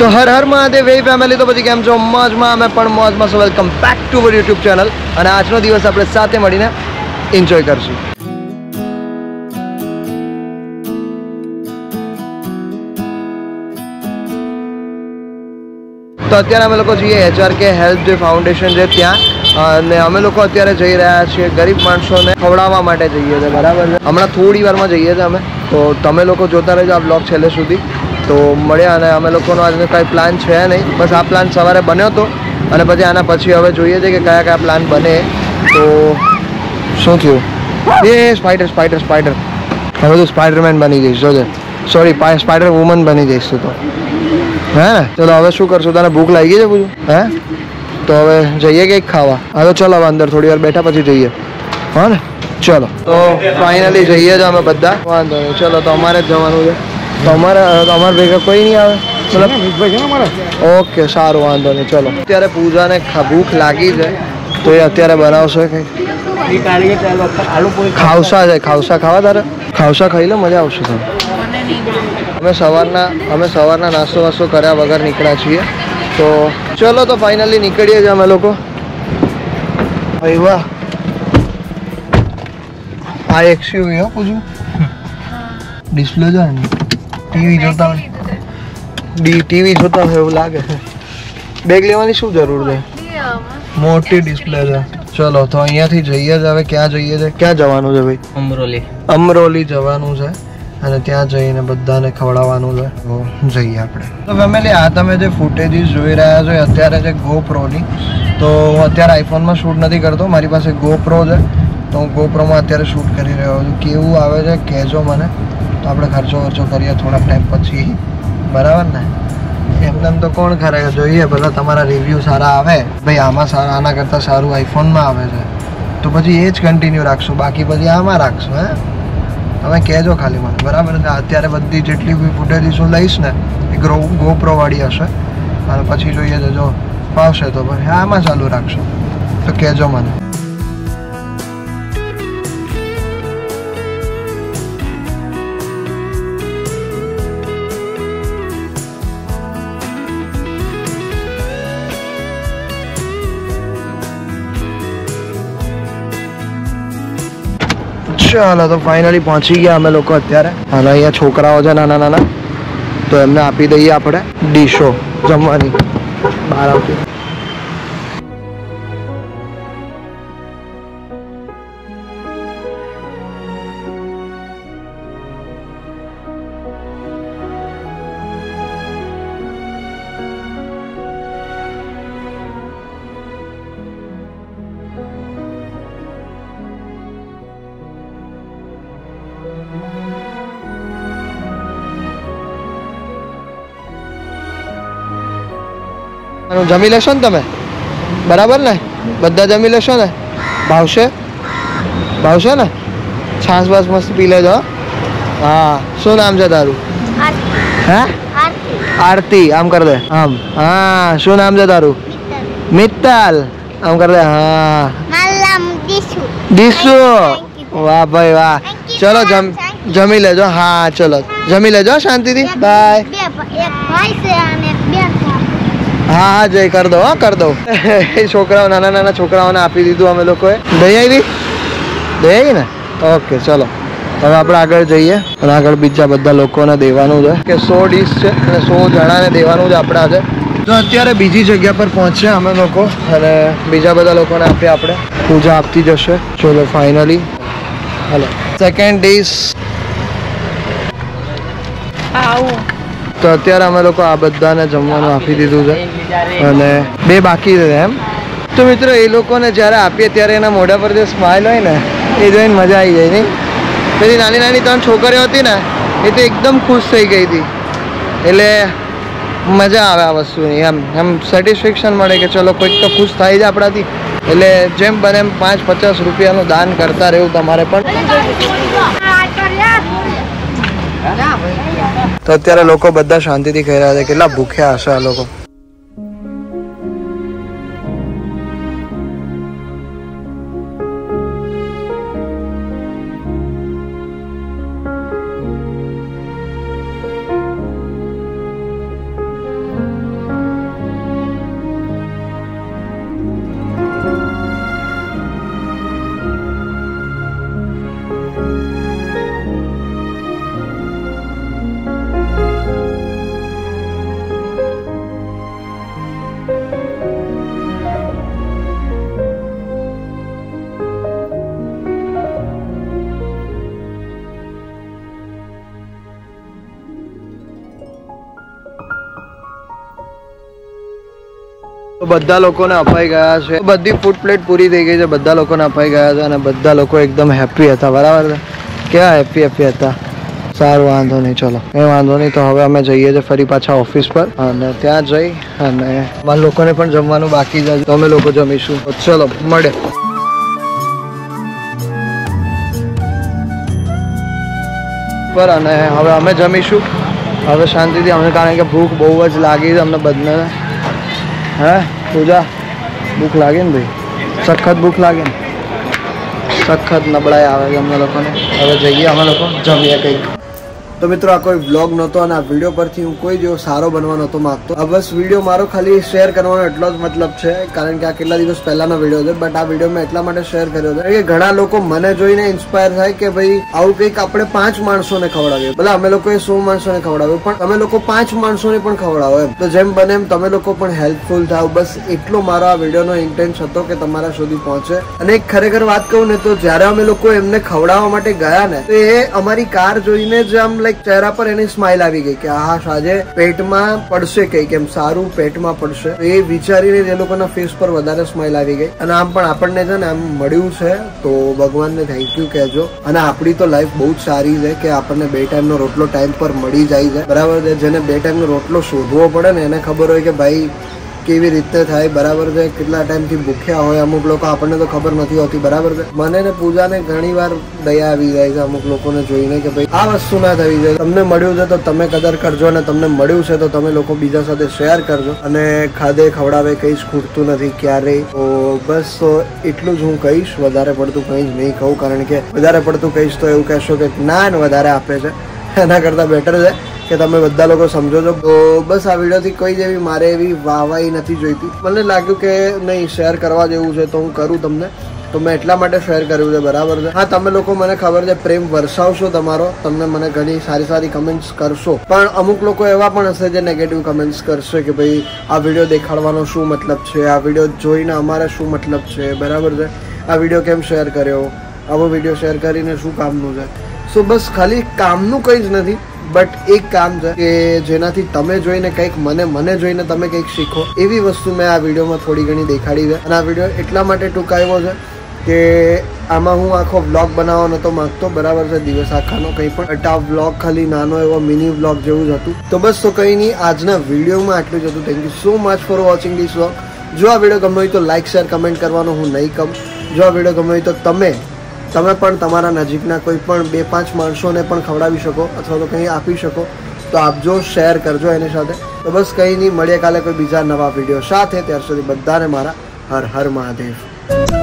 તો હર હર મહાદેવ, વેઈ ફેમિલી તો પછી કેમ છો? મોજમાં અમે પણ મોજમાં so welcome back to our YouTube channel અને આજનો દિવસ આપણે સાથે મળીને એન્જોય કરશું. તો અત્યારે અમે લોકો જઈએ એચઆર કે હેલ્થ જે ફાઉન્ડેશન છે ત્યાં. અને અમે લોકો અત્યારે જઈ રહ્યા છીએ ગરીબ માણસોને ખવડાવવા માટે જઈએ છીએ, બરાબર છે? હમણાં થોડી વારમાં જઈએ છીએ અમે. તો તમે લોકો જોતા રહેજો આ બ્લોગ છેલ્લે સુધી. તો મળ્યા અને અમે લોકોનો આજનો કાંઈ પ્લાન છે નહીં. બસ આ પ્લાન સવારે બન્યો હતો અને પછી આના પછી હવે જોઈએ છે કે કયા કયા પ્લાન બને. તો શું થયું? એ સ્પાઈડર સ્પાઈડર સ્પાઈડર હવે તો સ્પાઈડરમેન બની જઈશ, જોજે. સોરી સ્પાઈડર વુમન બની જઈશ તો હે? ને ચલો, હવે શું કરશું? તને ભૂખ લાગી છે બધું હે? તો હવે જઈએ કંઈક ખાવા? હવે ચલો, હવે અંદર થોડી વાર બેઠા પછી જઈએ. હા ને? ચલો. તો ફાઇનલી જઈએ જ અમે બધા. વાંધો નહીં. ચલો, તો અમારે જ જવાનું છે. તો અમારા અમારે ભેગા કોઈ નહીં આવે? મતલબ ઓકે સારું વાંધો નહીં ચલો. અત્યારે પૂજાને ભૂખ લાગી છે. તો એ અત્યારે બનાવશે કંઈક ખાવસા છે ખાવસા ખાવા તારે? ખાવસા ખાઈ લે મજા આવશે તમે અમે સવારના અમે સવારના નાસ્તો વાસ્તો કર્યા વગર નીકળ્યા છીએ. તો ચલો તો ફાઇનલી નીકળીએ છીએ અમે લોકો. ભાઈ વાહ. આ એક્સયુવી હો પૂછું ડિસ્પ્લે જો ને? ટીવી જોતા હોય. ડી ટીવી જોતા હોય એવું લાગે. છે બેગ લેવાની શું જરૂર છે? મોટી ડિસ્પ્લે છે. ચલો તો અહીંયાથી જઈએ જ હવે. ક્યાં જઈએ છે? ક્યાં જવાનું છે ભાઈ? અમરોલી. અમરોલી જવાનું છે અને ત્યાં જઈને બધાને ખવડાવવાનું છે. જઈએ આપણે. તો ફેમિલી આ તમે જે ફૂટેજીસ જોઈ રહ્યા છો એ અત્યારે છે ગોપ્રોની તો હું અત્યારે આઈફોનમાં શૂટ નથી કરતો. મારી પાસે ગોપ્રો છે. તો હું ગોપ્રોમાં અત્યારે શૂટ કરી રહ્યો છું. કેવું આવે છે? કહેજો મને. તો આપણે ખર્ચો વર્ચો કરીએ થોડાક ટાઈમ પછી. બરાબર ને? એમને એમ તો કોણ ખરે જોઈએ, ભલે તમારા રિવ્યૂ સારા આવે. ભાઈ, આમાં સારા આના કરતાં સારું આઈફોનમાં આવે છે. તો પછી એ જ કન્ટિન્યુ રાખશું. બાકી પછી આમાં રાખશું, હે? તમે કહેજો ખાલી મને. બરાબર? ને અત્યારે બધી જેટલી બી ફૂટેજીસ હું લઈશ ને, એ ગ્રો ગોપ્રોવાળી હશે. અને પછી જોઈએ જો, ફાવશે તો પછી આમાં ચાલુ રાખશું. તો કહેજો મને. ચાલો તો ફાઇનલી પહોંચી ગયા અમે લોકો અત્યારે. અને અહીંયા છોકરાઓ છે, નાના નાના. તો એમને આપી દઈએ આપણે ડીશો જમવાની. બહાર આવતી. જમી લેશો ને તમે? બરાબર ને? બધા જમી લેશો ને? ભાવશે? ભાવશે ને? છાસ બાસ મસ્ત પી લેજો હો. હા શું નામ છે તારું? હે? આરતી. આમ કર દે. આમ. હા શું નામ છે તારું? મિત્તલ. આમ કર દે હા. માલામ દીસુ દીસુ વાહ ભાઈ વાહ. ચલો જમ જમી લેજો. હા ચલો. જમી લેજો હો શાંતિથી. બાય બે ભ- એક ભાઈ છે અને બે ભાઈ. હા હા, જય, કર દો, હા, કર દો. એ છોકરાઓ, નાના નાના છોકરાઓને આપી દીધું અમે લોકોએ. દઈ આવી? દઈ આવી ને? ઓકે, ચલો. હવે આપણે આગળ જઈએ. અને આગળ બીજા બધા લોકોને દેવાનું છે. કે સો ડીશ છે અને સો જણાને દેવાનું છે આપણે આજે તો અત્યારે બીજી જગ્યા પર પહોંચ્યા અમે લોકો અને બીજા બધા લોકોને આપીએ આપણે. પૂજા આપતી જશે. ચલો ફાઇનલી હલો. સેકન્ડ ડીશ તો અત્યારે અમે લોકો આ બધાને જમવાનું આપી દીધું છે. અને બે બાકી છે એમ. તો મિત્રો, એ લોકોને જ્યારે આપીએ ત્યારે એના મોઢા પર જે સ્માઇલ હોય ને, એ જોઈને મજા આવી જાય નહીં. પેલી નાની નાની ત્રણ છોકરીઓ હતી ને, એ તો એકદમ ખુશ થઈ ગઈ હતી. એટલે મજા આવે આ વસ્તુની, એમ એમ સેટિસ્ફેક્શન મળે કે ચલો કોઈક તો ખુશ થાય જ આપણાથી. એટલે જેમ બને એમ પાંચ પચાસ રૂપિયાનું દાન કરતા રહેવું તમારે પણ. તો અત્યારે લોકો બધા શાંતિથી ખાઈ રહ્યા છે કેટલા ભૂખ્યા હશે આ લોકો. બધા લોકોને અપાઈ ગયા છે. બધી ફૂડ પ્લેટ પૂરી થઈ ગઈ છે. બધા લોકોને અપાઈ ગયા છે અને બધા લોકો એકદમ હેપી હતા. બરાબર કેવા હેપી હેપી હતા? સારું, વાંધો નહીં, ચલો. એ વાંધો નહીં, તો હવે અમે જઈએ છીએ ફરી પાછા ઓફિસ પર. અને ત્યાં જઈ અને અમારા લોકોને પણ જમવાનું બાકી જાય તો અમે લોકો જમીશું. ચલો, મળે. પર અને હવે અમે જમીશું. હવે શાંતિથી, અમને કારણ કે ભૂખ બહુ જ લાગી છે અમને બધાને. હે, પૂજા, ભૂખ લાગે ને ભાઈ? સખત ભૂખ લાગે ને? સખત નબળાઈ આવે છે અમને લોકોને. હવે જઈએ અમે લોકો, જમીએ કંઈક. તો મિત્રો, આ કોઈ વ્લોગ નહોતો અને આ વીડિયો પરથી હું કોઈ જેવો સારો બનવા નહોતો માગતો. આ બસ વીડિયો મારો ખાલી શેર કરવાનો એટલો જ મતલબ છે, કારણ કે આ કેટલા દિવસ પહેલાનો વીડિયો છે બટ આ વીડિયો મેં એટલા માટે શેર કર્યો હતો કે ઘણા લોકો મને જોઈને ઇન્સ્પાયર થાય કે ભાઈ આવું કંઈક આપણે પાંચ માણસોને ખવડાવીએ. ભલે અમે લોકોએ સો માણસોને ખવડાવ્યું, પણ અમે લોકો પાંચ માણસોને પણ ખવડાવો એમ. તો જેમ બને એમ તમે લોકો પણ હેલ્પફુલ થાવ બસ એટલો મારો આ વિડીયોનો ઇન્ટેન્સ હતો કે તમારા સુધી પહોંચે. અને ખરેખર વાત કહું ને, તો જ્યારે અમે લોકો એમને ખવડાવવા માટે ગયા ને, તો એ અમારી કાર જોઈને જ આમ લાઈક ચહેરા પર એની સ્માઇલ આવી ગઈ કે હા આજે પેટમાં પડશે કઈ, કેમ સારું પેટમાં પડશે? એ વિચારીને એ લોકોના ફેસ પર વધારે સ્માઇલ આવી ગઈ. અને આમ પણ આપણને છે ને આમ મળ્યું છે, તો ભગવાનને થેન્ક યુ કહેજો. અને આપણી તો લાઈફ બહુ જ સારી છે કે આપણને બે ટાઈમનો રોટલો ટાઈમ પર મળી જાય છે. બરાબર છે? જેને બે ટાઈમનો રોટલો શોધવો પડે ને એને ખબર હોય કે ભાઈ કેવી રીતે થાય, બરાબર છે? કેટલા ટાઈમથી ભૂખ્યા હોય, અમુક લોકો આપણને તો ખબર નથી હોતી, બરાબર છે? મને ને પૂજાને ઘણી વાર દયા આવી જાય છે અમુક લોકોને જોઈને કે ભાઈ, આ વસ્તુ ના થવી જોઈએ. તમને મળ્યું છે તો તમે કદર કરજો અને તમને મળ્યું છે તો તમે લોકો બીજા સાથે શેર કરજો. અને ખાધે, ખવડાવે કંઈ જ ખૂટતું નથી ક્યારેય. તો બસ, તો એટલું જ હું કહીશ. વધારે પડતું કંઈ જ નહીં કહું, કારણ કે વધારે પડતું કહીશ તો એવું કહેશો કે જ્ઞાન વધારે આપે છે. એના કરતાં બેટર છે. કે તમે બધા લોકો સમજો છો? તો બસ આ વિડીયોથી કોઈ જ એવી મારે એવી વાહવાહી નથી જોઈતી. મને લાગ્યું કે નહીં, શેર કરવા જેવું છે તો હું કરું તમને. તો મેં એટલા માટે શેર કર્યું છે, બરાબર છે? હા, તમે લોકો મને ખબર છે, પ્રેમ વરસાવશો તમારો. તમને મને ઘણી સારી સારી કમેન્ટ્સ કરશો. પણ અમુક લોકો એવા પણ હશે જે નેગેટિવ કમેન્ટ્સ કરશે કે ભાઈ, આ વીડિયો દેખાડવાનો શું મતલબ છે? આ વીડિયો જોઈને અમારે શું મતલબ છે? બરાબર છે? આ વીડિયો કેમ શેર કર્યો? આવો વીડિયો શેર કરીને શું કામનું છે? સો બસ ખાલી કામનું કંઈ જ નથી. બટ એક કામ છે કે જેનાથી તમે જોઈને કંઈક મને મને જોઈને તમે કંઈક શીખો, એવી વસ્તુ મેં આ વિડીયોમાં થોડી ઘણી દેખાડી છે. અને આ વીડિયો એટલા માટે ટૂંકાવ્યો છે કે આમાં હું આખો વ્લોગ બનાવવા નતો માંગતો, બરાબર છે, દિવસ આખાનો કંઈ પણ. બટ આ વ્લોગ ખાલી નાનો એવો મિની વ્લોગ જેવું જ હતું. તો બસ, તો કંઈ નહીં, આજના વિડીયોમાં આટલું જ હતું. Thank you so much for watching this vlog જો આ વીડિયો ગમ્યો હોય તો લાઇક શેર કમેન્ટ કરવાનો હું નહીં કહું. જો આ વીડિયો ગમ્યો હોય તો તમે તમે પણ તમારા નજીકના કોઈ પણ બે પાંચ માણસોને પણ ખવડાવી શકો અથવા તો કંઈ આપી શકો, તો આપજો શેર કરજો એની સાથે. તો બસ કંઈ નહીં, મળીએ કાલે કોઈ બીજા નવા વીડિયો સાથે. ત્યાર સુધી બધાને મારા હર હર મહાદેવ.